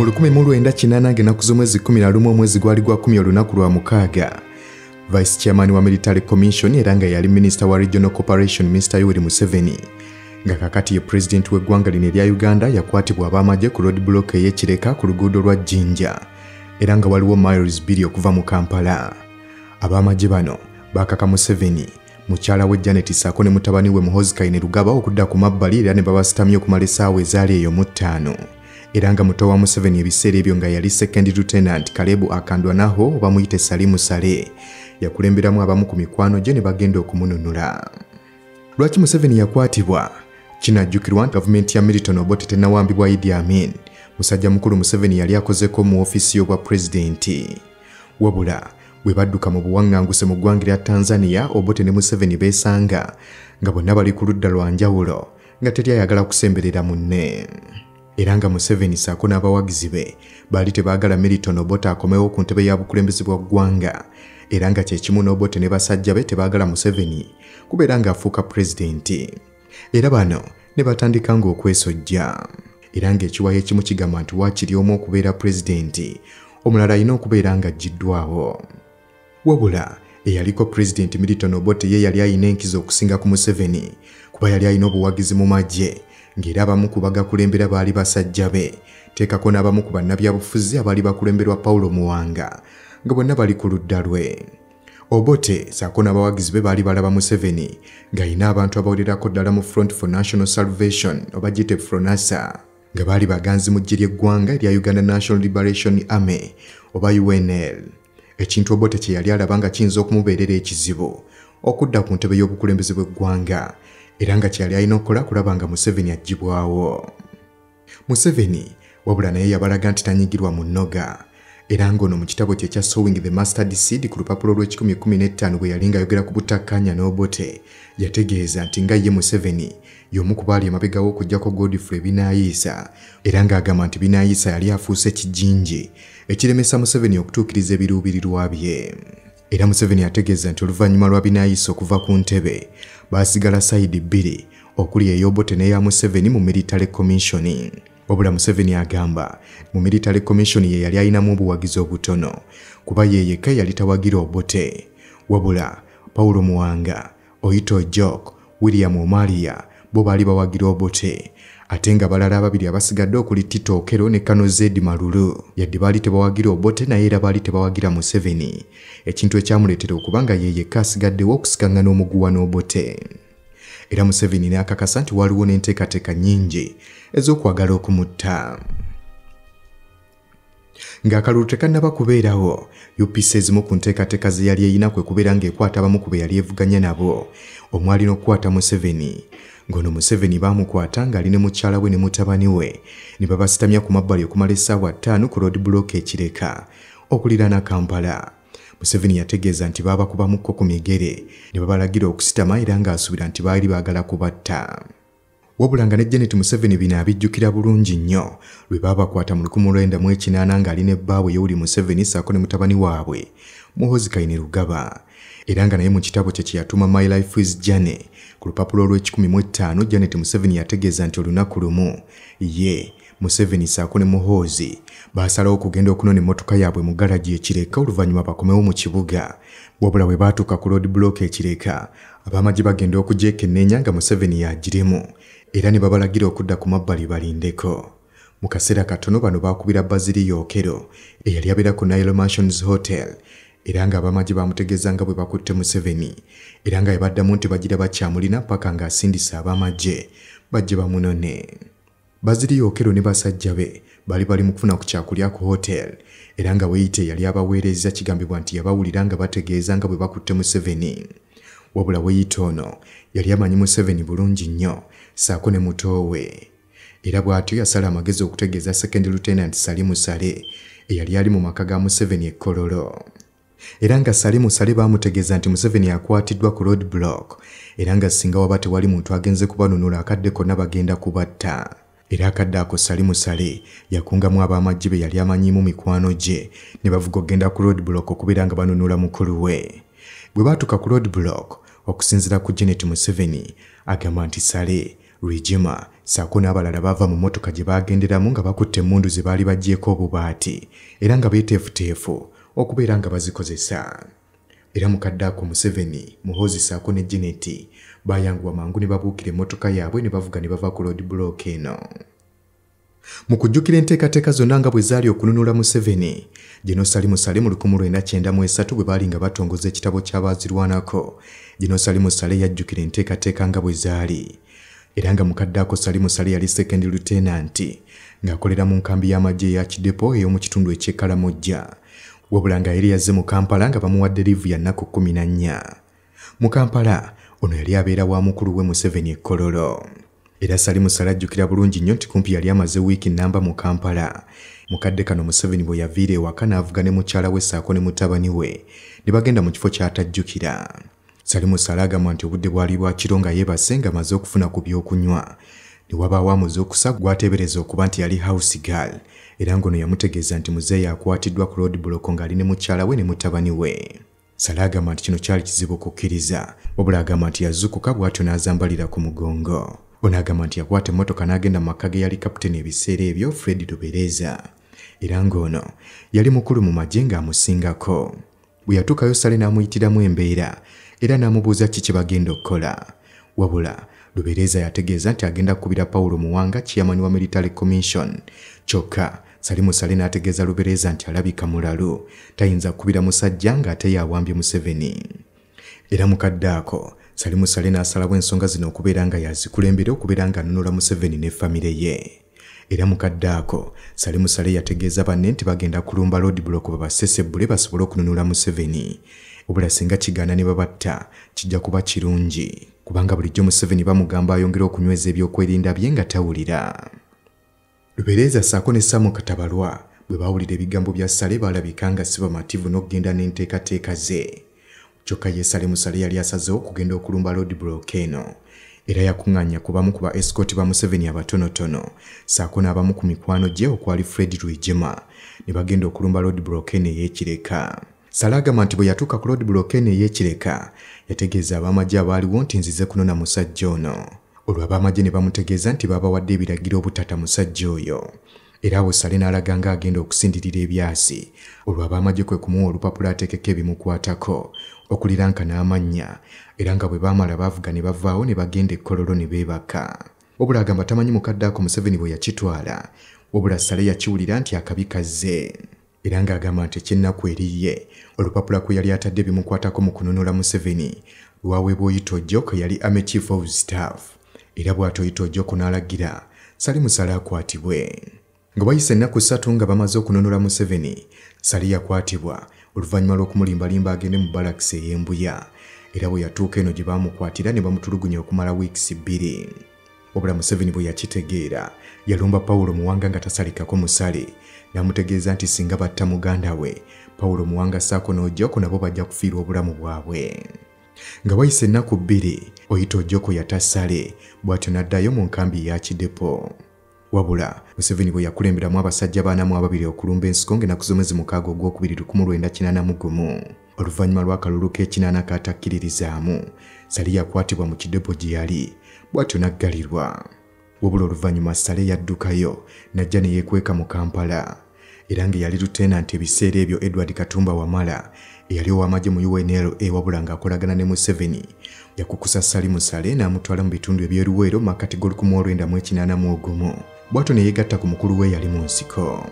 mu 1980 ng'ennaku z'omwezi 11 omwezi gwali gwa 10 olunaku lwa mukaaga. Vice chairman wa military commission era nga yali minisita wa regional corporation mr yoweri museveni. Nga kakati ye pulezidenti w'eggwanga lino erya uganda yakwatibwa ab'amagye ku road block ey'ekireka ku luguudo lwa jinja. Era nga waliwo miles 2 okuva mu kampala. Ab'amagye bano bakaka museveni mukyala we janet saako ne mutabani we muhozi kaine lugaba okudda ku mabbali era ne babasitamye okumala essaawa ezaali eyo mu ttaano era nga muto wa museveni ebiseera ebyo nga yali second lieutenant kalebu akandwanaho oba muyite salimu sale. Yakulemberamu abamu ku mikwano gye ne bagenda okumununula. Lwaki museveni yakwatibwa? Kinajjukirwa nti gavumenti ya militon obote tennawambibwa idi amin. Musajja mukulu museveni yali akozeko mu ofiisi y'obwa pulezidenti. Wabula bwe badduka mu buwaŋŋanguse mu ggwanga lya tanzania obote ne museveni beesanga nga bonna bali ku ludda lwa njawulo nga teri ayagala kusemberera munne era nga museveni saako n'abawagizi be baali tebaagala militon obote akomewo ku ntebe ya bukulembeze bwa ggwanga. Era nga kyekimu n'obote ne basajja be tebaagala museveni kubeera ng'afuuka pulezidenti. Era bano ne batandika ng'okwesojja. Era ng'ekiwayo ekimu kigamba nti waakiri omu okubeera pulezidenti omulala alina okubeera ng'aggiddwawo wabula eyaliko pulezidenti militon obote ye yali alina enkizo okusinga ku museveni kuba yali alina obuwagizi mu magye ng'era abamu ku bagakulembera baali basajja be. Teekako n'abamu ku bannabyabufuzi abaali bakulemberwa pawulo muwanga nga bonna bali ku ludda lwe. Obote saako n'abawagizi be baali balaba museveni ng'alina abantu abawererako ddala mu front for national salvation oba gite fronasa nga baali baganzi mu ggye ly'eggwanga erya uganda national liberation army oba unl ekintu obote kye yali alaba nga kiyinza okumubeerera ekizibu okudda ku ntebe y'obukulembeze bw'eggwanga era nga kyeyali alina okukola kulaba nga museveni aggyibwawo. Museveni wabula naye yabalaga nti tanyigirwa mu nnoga. Era ng'ono mu kitabo kye ekya sowing the mustard seed ku lupapula lw'ekikumi bwe yali ng'ayogera ku butakkanya n'obote yategeeza nti nga ye museveni y'omu ku baali emabegawo okugyako godfrey binaayiisa era ng'agamba nti binaayiisa yali afuuse kijinji ekiremesa museveni okutuukiriza ebiruubirirwa bye era museveni ategeeza nti oluvannyuma lwa binaayiisa okuva ku ntebe baasigala sayidi bbiri okuli ey'obote n'eya museveni mu military commission. Wabula museveni agamba mu military commission ye yali alinamu obuwagizi obutono kuba ye yekka yali tawagira obote wabula pawulo muwanga oyito jok william omalia bo baali bawagira obote ate nga balala ababiri abasigadde okuli tito okero ne kano zedi malulu. Yadde baali tebawagira obote naye era baali tebawagira museveni. Ekintu ekyamuleetera okuba nga ye yekka asigaddewo okusikangana omuguwa n'obote. Era museveni n'akakasa nti waliwo n'enteekateeka nnyingi ez'okwagala okumutta. Ng'akalulu tekannaba kubeerawo upc ezimu ku nteekateeka ze yali eyina kwe kubeera ng'ekwata abamu ku be yali evuganya nabo. Omwali n'okukwata museveni ng'ono museveni baamukwata ng'ali ne mukyala we ne mutabani we. Ne babasitamya ku mabbali okumala essaawa ttaano ku road block ekireka okuliraana kampala. Museveni yategeeza nti baabakubamukko ku migere ne babalagira okusitama era ng'asuubira nti baali baagala kubatta wabula nga ne janet museveni bino abijjukira bulungi nnyo lwe baabakwata mu 1980 ng'ali ne bbaawe yowuli museveni saako ne mutabani waabwe muhozi kaine lugaba era nga naye mu kitabo kye kye yatuma my life is journey ku lupapula olw'ekikumi janet museveni yategeeza nti olunaku lumu. Ye museveni saako ne muhoozi baasalawo okugenda okunona emmotoka yaabwe mu galagi ekireka oluvannyuma bakomewo mu kibuga. Wabula bwe baatuuka ku road block ekireka abamagye bagenda okugyekennenya nga museveni yagiremu era ne babalagira okudda ku mabbali balindeko. Mu kaseera katono bano baakubira baziri yookero eyali abeera ku nile mansions hotel era ng'abamagye bamutegeeza nga bwe bakutte museveni. Era nga yabaddamu nti bagira bakyamulina paka ng'asindisa abamagye bajje bamunone. Baziri yookero ne basajja be baali bali mu kufuna ku kyakulya ku hotel. Era nga weyite yali abaweereza kigambibwa nti yabawulira nga bategeeza nga bwe bakutte museveni. Wabula weyite ono yali amanyi museveni bulungi nnyo saako ne muto we era bw'atyo yasala amagezi okutegeeza second lieutenant salimu sale eyali ali mu maka ga museveni e kololo era nga salimu sale baamutegeeza nti museveni akwatiddwa ku road block era nga singa waba tewali muntu agenze kubanunula akadde konna bagenda kubatta. Era akadde ako salimu sale yakungamu ab'amagye be yali amanyimu mikwano gye ne bavuga okgenda ku road block okubeera nga banunula mukulu we. Bwe baatuuka ku road block okusinziira ku janet museveni agamba nti sale rijima saako n'abalala bava mu mmotoka gye baagenderamu nga bakutte emmundu ze baali baggyeko obubaati era nga beeteefuteefu okubeera nga bazikozesa. Era mukadde ako museveni muhoozi saako ne geneti baayanguwa mangu ne babuukira emmotoka yaabwe ne bavuga ne bava ku road block eno. Mu kujjukira enteekateeka zonna nga bwe zaali okununula museveni gino salimu sale mu 1993 bwe baali nga batongoza ekitabo ky'abaazirwanako gino salimu sale yajjukira enteekateeka nga bwe zaali. Era nga mukadde ako salimu sale yali second lieutenant ng'akolera mu nkambi y'amagye eya kidepo ey'omu kitundu eky'ekkalamojja wabula nga yali yazze mu kampala nga bamuwadde liivu ya nnaku 14 mu kampala ono yali abeera wa mukulu we museveni ekkololo era salimu sale ajjukira bulungi nnyo nti kumpi yali amaze wiiki nnamba mu kampala. Mukadde kano museveni bwe yaviira ewaka n'avuga ne mukyala we saako ne mutabani we ne bagenda mu kifo ky'atajjukira. Salimu sale agamba nti obudde bwali bwakiro nga yeebase ng'amaze okufuna ku byokunywa ne wabaawo amuze okusa gw'ateebereza okuba nti yali house girl era ng'ono yamutegeeza nti muzeeyi akwatiddwa ku road block ng'ali ne mukyala we ne mutabani we. Sale agamba nti kino kyali kizibu okukkiriza wabula agamba nti yazukuka bw'atyo n'azambalira ku mugongo. Ono agamba nti yakwata emmotoka n'agenda mu maka ge yali kaputeni ebiseera ebyo fred lubereza era ng'ono yali mukulu mu magye ng'amusingako. Bwe yatuukayo sale n'amuyitiramu embeera era n'amubuuza ki kye bagenda okukola wabula lubereza yategeeza nti agenda kukubira pawulo muwanga chairman wa military commission. Kyokka salimu sale n'ategeeza lubereza nti alabika mulalu. Tayinza kukubira musajja ng'ate yawambye museveni. Era mukadde ako salimu sale n'asalawo ensonga zino okubeera nga yazikulembera okubeera ng'anunula museveni ne famire ye. Era mukadde ako salimu sale yategeeza banne nti bagenda kulumba road block babasesebule basobole okununula museveni. Obula singa kigaana ne babatta kijja kuba kirungi kubanga bulijjo museveni bamugamba ayongera okunyweza ebyokwerinda bye nga tawulira. Lubereeza saako ne samu katabalwa bwe baawulira ebigambo bya sale baalabika nga si bamativu n'okugenda n'enteekateeka ze. Kyokka ye sale musale yali asazeewo okugenda okulumba road block eno. Era yakuŋŋaanya ku bamu ku ba escort ba museveni abatonotono. Saako n'abamu ku mikwano gye okwali fred rwigema. Ne bagenda okulumba road block eno ey'ekireka sale agamba nti bwe yatuuka ku road block eno ey'ekireka yategeeza ab'amagye abaaliwo nti nzize kunona musajja ono. Olwo ab'amagye ne bamutegeeza nti baabawadde ebiragiro obutata musajja oyo. Era awo sale n'alaga nga agenda okusindirira ebyasi. Olwo ab'amagye kwe kumuwa olupapula ateekeko ebimukwatako okuliranka n'amannya era nga bwe baamala baavuga ne bavaawo ne bagenda ekkololo ne beebaka. Wabula agamba tamanyi mukadde ako museveni bwe yakitwala. Wabula sale yakiwulira nti akabi kazze era ng'agamba nti ekyennaku eriye olupapula kwe yali atadde bimukwatako mu kununula museveni lwaweebwa oyito joko yali ame chief of staff. Era bw'ati oyito joko n'alagira sali musale akwatibwe. Nga wayise ennaku ssatu nga bamaze okununula museveni sali yakwatibwa oluvannyuma lw'okumulimbalimba agende mu balakisi ey'embuya. Era bwe yatuuka eno gye baamukwatira ne bamutulugunya okumala wiikisi bbiri wabula museveni bwe yakitegeera. Yalumba pawulo muwanga nga tasalikako musale. N'amutegeeza nti singa batta muganda we pawulo muwanga saako n'ojjoko nabo bajja kufiirwa obulamu bwabwe. Nga wayise ennaku bbiri oyita ojjoko yatasale bw'atyo n'addayo mu nkambi ya kidepo. Wabula museveni bwe yakulemberamu abasajja bana mu ababiri okulumba ensiko ng'ennaku z'omwezi mukaaga ogwokubiri 1981 oluvannyuma lw'akalulu k'ekinaana katakkiririzaamu sali yakwatibwa mu kidepo gye yali bw'atyo n'aggalirwa. Wabula oluvannyuma sale yaddukayo n'ajja ne yeekweka mu kampala. Era nga yali lutenanti ebiseera ebyo edward katumba wamala eyali ow'amagye mu unla wabula ng'akolagana ne museveni yakukusa salimu sale n'amutwala mu bitundu ebyeruweero mu makati g'olukumi olwenda mu ekinaana mu ogumu. Bw'atyo ne yeegatta ku mukulu we yali mu nsiko